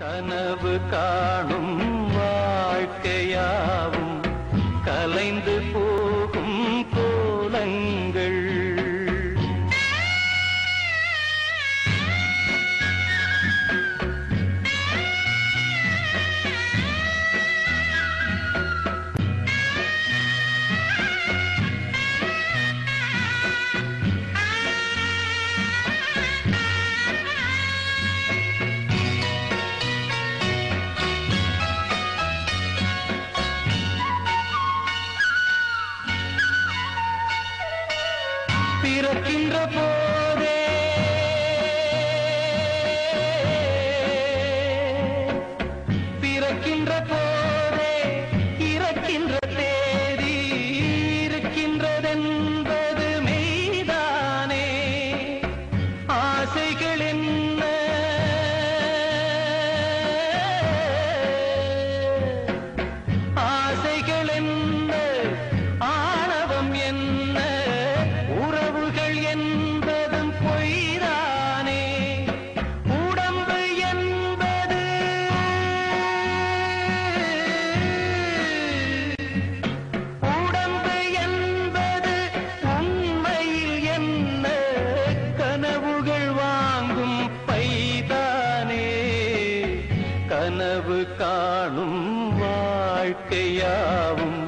கனவு காணும் வாழ்க்கையாவும் பிறக்கின்ற போ காணும் வாழ்க்கையாவும்